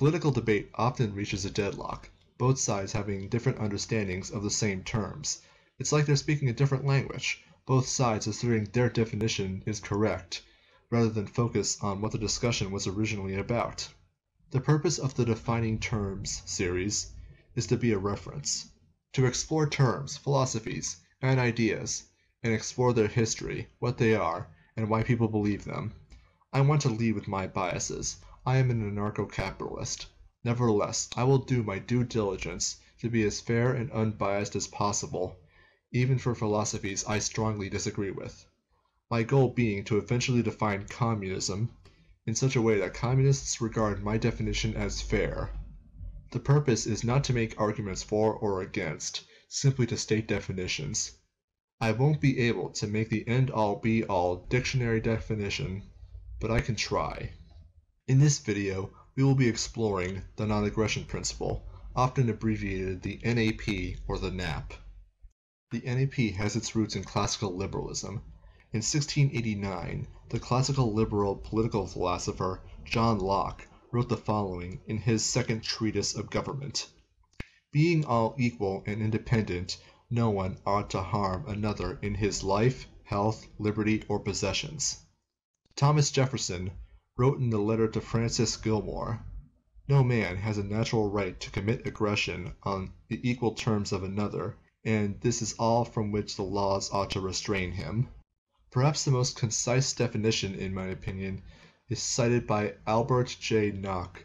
Political debate often reaches a deadlock, both sides having different understandings of the same terms. It's like they're speaking a different language, both sides asserting their definition is correct, rather than focus on what the discussion was originally about. The purpose of the Defining Terms series is to be a reference, to explore terms, philosophies, and ideas, and explore their history, what they are, and why people believe them. I want to lead with my biases. I am an anarcho-capitalist. Nevertheless, I will do my due diligence to be as fair and unbiased as possible, even for philosophies I strongly disagree with. My goal being to eventually define communism in such a way that communists regard my definition as fair. The purpose is not to make arguments for or against, simply to state definitions. I won't be able to make the end-all be-all dictionary definition, but I can try. In this video, we will be exploring the non-aggression principle, often abbreviated the NAP or the NAP. The NAP has its roots in classical liberalism. In 1689, the classical liberal political philosopher John Locke wrote the following in his second treatise of government: Being all equal and independent, no one ought to harm another in his life, health, liberty, or possessions. Thomas Jefferson wrote in a letter to Francis Gilmer: No man has a natural right to commit aggression on the equal terms of another, and this is all from which the laws ought to restrain him. Perhaps the most concise definition, in my opinion, is cited by Albert J. Nock,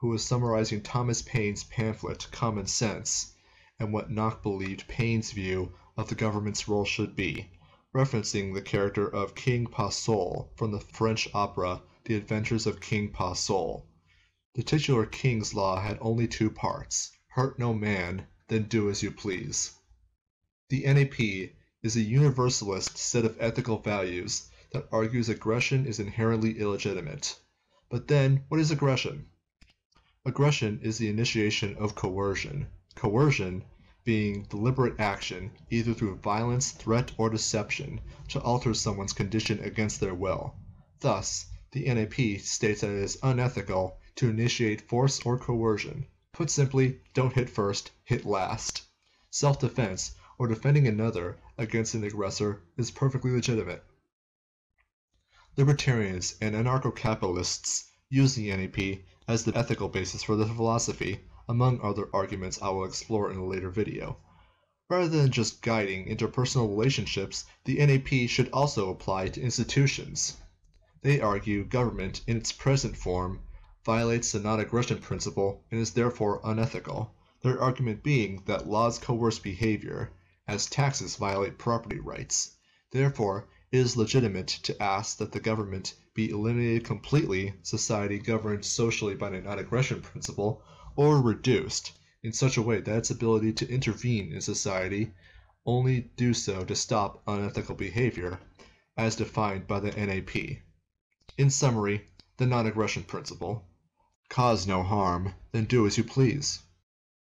who was summarizing Thomas Paine's pamphlet Common Sense, and what Nock believed Paine's view of the government's role should be, referencing the character of King Pausole from the French opera The Adventures of King Pausole. The titular king's law had only two parts: hurt no man, then do as you please. The NAP is a universalist set of ethical values that argues aggression is inherently illegitimate. But then, what is aggression? Aggression is the initiation of coercion. Coercion being deliberate action, either through violence, threat, or deception, to alter someone's condition against their will. Thus, the NAP states that it is unethical to initiate force or coercion. Put simply, don't hit first, hit last. Self-defense, or defending another against an aggressor, is perfectly legitimate. Libertarians and anarcho-capitalists use the NAP as the ethical basis for their philosophy, among other arguments I will explore in a later video. Rather than just guiding interpersonal relationships, the NAP should also apply to institutions. They argue government, in its present form, violates the non-aggression principle and is therefore unethical, their argument being that laws coerce behavior, as taxes violate property rights. Therefore, it is legitimate to ask that the government be eliminated completely, society governed socially by the non-aggression principle, or reduced in such a way that its ability to intervene in society only do so to stop unethical behavior, as defined by the NAP. In summary, the non-aggression principle. Cause no harm, then do as you please.